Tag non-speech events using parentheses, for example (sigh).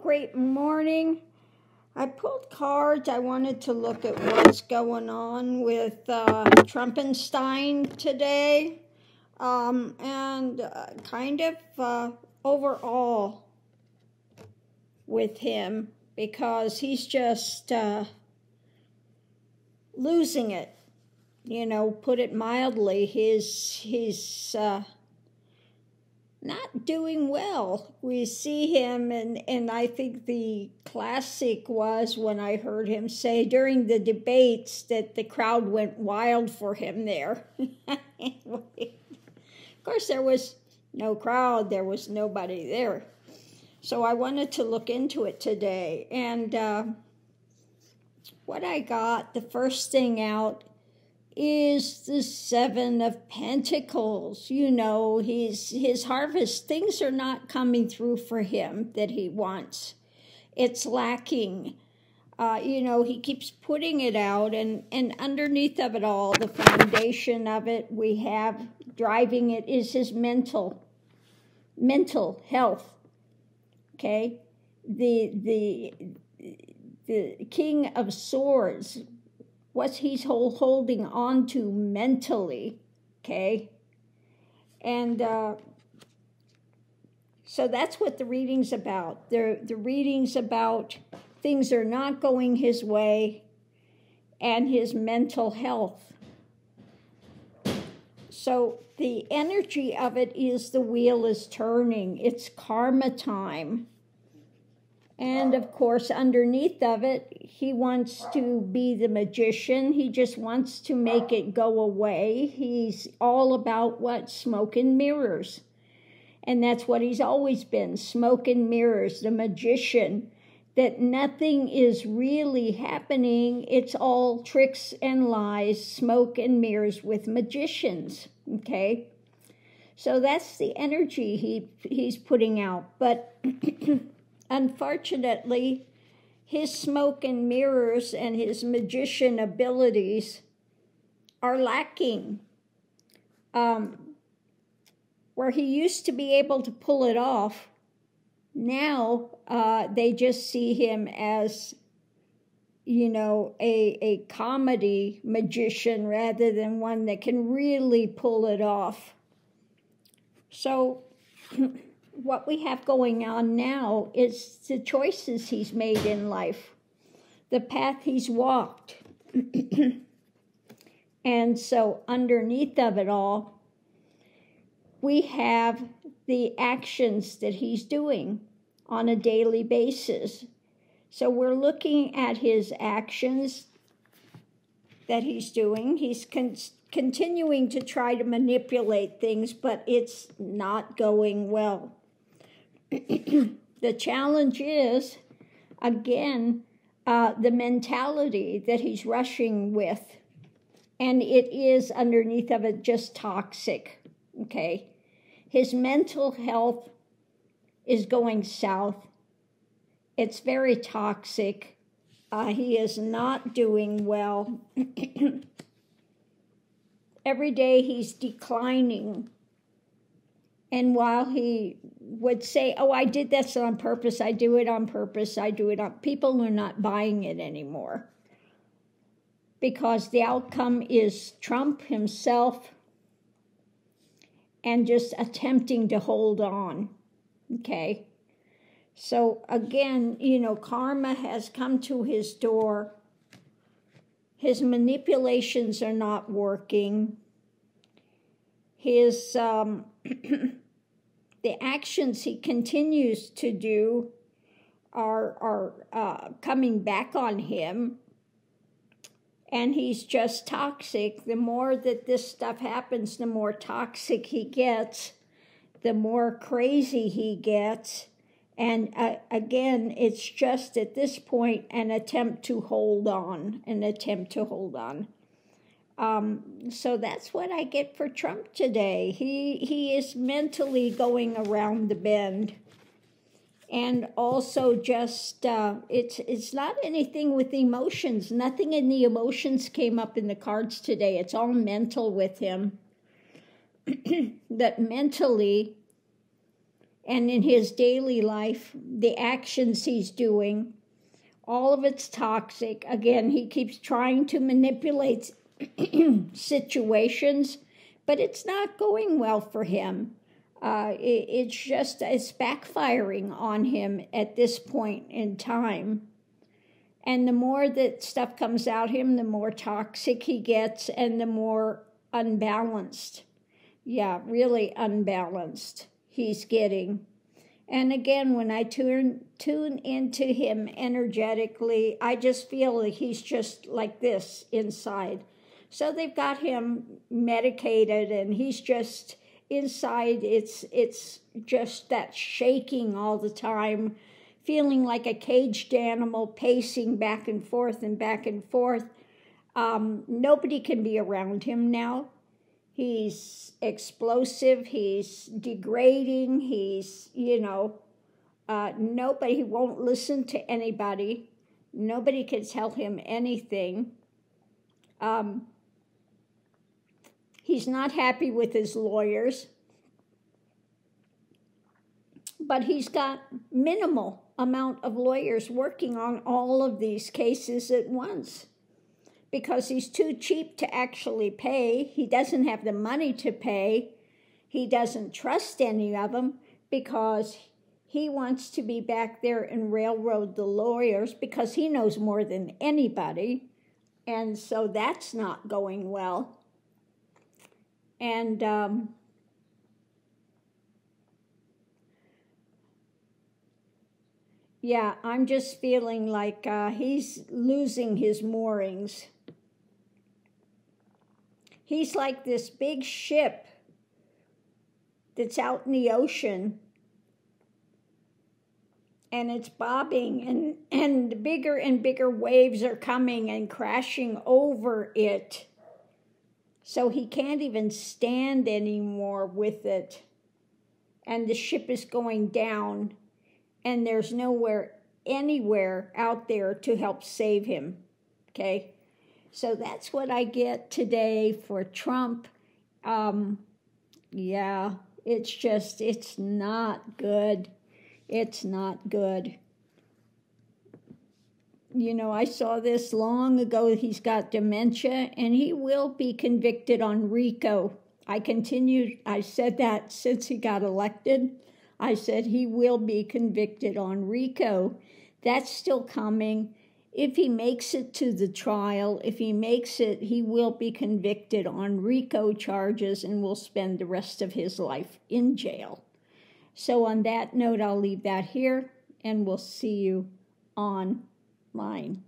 Great morning. I pulled cards. I wanted to look at what's going on with uh, Trumpenstein today um, and uh, kind of uh, overall with him because he's just uh, losing it. You know, put it mildly, his, his uh, not doing well. We see him, and, and I think the classic was when I heard him say during the debates that the crowd went wild for him there. (laughs) of course, there was no crowd, there was nobody there. So I wanted to look into it today. And uh, what I got, the first thing out is the seven of pentacles. You know his his harvest things are not coming through for him that he wants. It's lacking. Uh, you know he keeps putting it out and and underneath of it all the foundation of it we have driving it is his mental mental health. Okay? The the the king of swords what he's holding on to mentally, okay? And uh, so that's what the reading's about. The, the reading's about things are not going his way and his mental health. So the energy of it is the wheel is turning, it's karma time. And of course, underneath of it, he wants to be the magician. He just wants to make it go away. He's all about what? Smoke and mirrors. And that's what he's always been smoke and mirrors, the magician. That nothing is really happening. It's all tricks and lies, smoke and mirrors with magicians. Okay? So that's the energy he, he's putting out. But (clears throat) Unfortunately, his smoke and mirrors and his magician abilities are lacking. Um, where he used to be able to pull it off, now uh, they just see him as, you know, a, a comedy magician rather than one that can really pull it off. So, (clears throat) what we have going on now is the choices he's made in life, the path he's walked. (clears throat) and so, underneath of it all, we have the actions that he's doing on a daily basis. So, we're looking at his actions that he's doing. He's con- continuing to try to manipulate things, but it's not going well. The challenge is, again, uh, the mentality that he's rushing with. And it is underneath of it just toxic. Okay. His mental health is going south. It's very toxic. Uh, he is not doing well. (clears throat) Every day he's declining and while he would say, Oh, I did this on purpose, I do it on purpose, I do it on, people are not buying it anymore. Because the outcome is Trump himself and just attempting to hold on. Okay. So again, you know, karma has come to his door. His manipulations are not working. His um, (clears throat) the actions he continues to do are are uh, coming back on him. And he's just toxic. The more that this stuff happens the more toxic he gets the more crazy he gets. And uh, again it's just at this point an attempt to hold on an attempt to hold on um, so that's what I get for Trump today. He he is mentally going around the bend, and also just uh, it's it's not anything with emotions. Nothing in the emotions came up in the cards today. It's all mental with him. (clears throat) that mentally and in his daily life, the actions he's doing, all of it's toxic. Again, he keeps trying to manipulate (clears throat) situations, but it's not going well for him. Uh, it, it's just it's backfiring on him at this point in time. And the more that stuff comes out him, the more toxic he gets and the more unbalanced. Yeah, really unbalanced he's getting. And again, when I tune tune into him energetically, I just feel that he's just like this inside. So they've got him medicated and he's just inside it's it's just that shaking all the time feeling like a caged animal pacing back and forth and back and forth. Um, nobody can be around him now. He's explosive, he's degrading, he's, you know, uh, nobody, he won't listen to anybody. Nobody can tell him anything. Um, he's not happy with his lawyers, but he's got minimal amount of lawyers working on all of these cases at once because he's too cheap to actually pay. He doesn't have the money to pay. He doesn't trust any of them because he wants to be back there and railroad the lawyers because he knows more than anybody. And so that's not going well. And um, Yeah, I'm just feeling like uh, he's losing his moorings. He's like this big ship that's out in the ocean and it's bobbing and, and bigger and bigger waves are coming and crashing over it. So he can't even stand anymore with it. And the ship is going down and there's nowhere anywhere out there to help save him. Okay? So that's what I get today for Trump. Um, yeah, it's just, it's not good. It's not good. You know, I saw this long ago. He's got dementia and he will be convicted on RICO. I continued, I said that since he got elected. I said he will be convicted on RICO. That's still coming. If he makes it to the trial, if he makes it, he will be convicted on RICO charges and will spend the rest of his life in jail. So, on that note, I'll leave that here and we'll see you online.